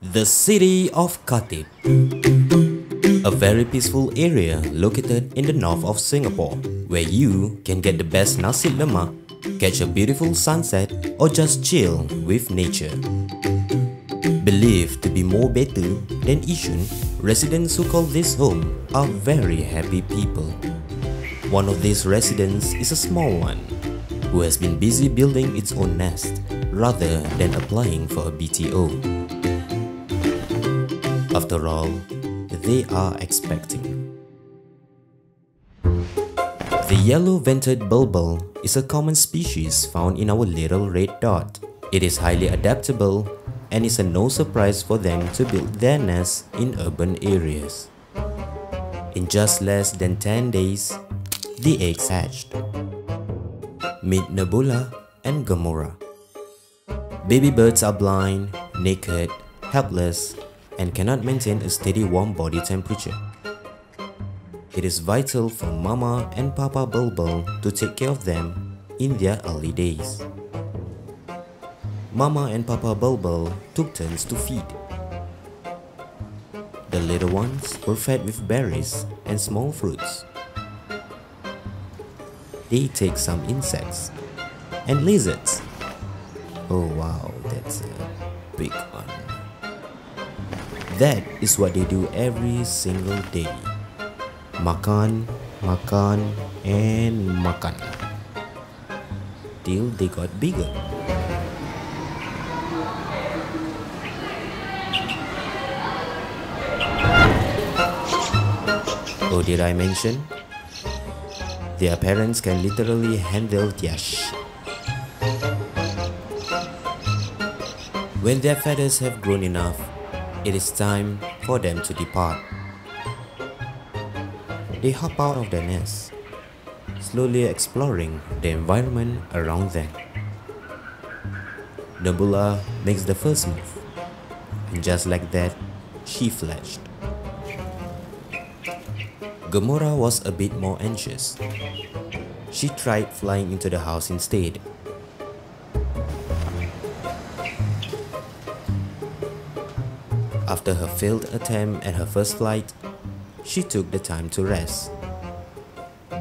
The city of Khatib, a very peaceful area located in the north of Singapore, where you can get the best nasi lemak, catch a beautiful sunset, or just chill with nature. Believed to be more better than Yishun, residents who call this home are very happy people. One of these residents is a small one, who has been busy building its own nest rather than applying for a BTO. After all, they are expecting. The yellow-vented bulbul is a common species found in our little red dot. It is highly adaptable and it's a no surprise for them to build their nests in urban areas. In just less than 10 days, the eggs hatched. Meet Nebula and Gamora. Baby birds are blind, naked, helpless, and cannot maintain a steady warm body temperature. It is vital for Mama and Papa Bulbul to take care of them in their early days. Mama and Papa Bulbul took turns to feed. The little ones were fed with berries and small fruits. They take some insects and lizards. Oh wow, that's a big one. That is what they do every single day. Makan, makan, and makan. Till they got bigger. Oh, did I mention? Their parents can literally handle their shit. When their feathers have grown enough, it is time for them to depart. They hop out of their nest, slowly exploring the environment around them. Nebula makes the first move, and just like that, she fledged. Gamora was a bit more anxious. She tried flying into the house instead. After her failed attempt at her first flight, she took the time to rest.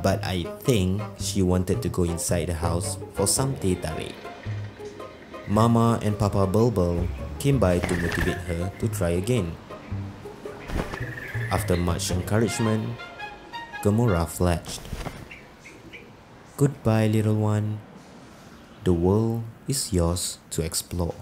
But I think she wanted to go inside the house for some teh tarik. Mama and Papa Bulbul came by to motivate her to try again. After much encouragement, Gamora fledged. Goodbye, little one. The world is yours to explore.